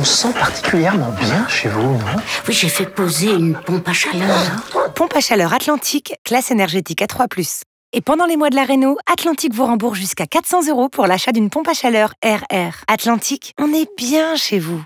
On sent particulièrement bien chez vous, Oui, j'ai fait poser une pompe à chaleur. Pompe à chaleur Atlantique, classe énergétique A3+. Et pendant les mois de la réno, Atlantique vous rembourse jusqu'à 400 euros pour l'achat d'une pompe à chaleur RR. Atlantique, on est bien chez vous.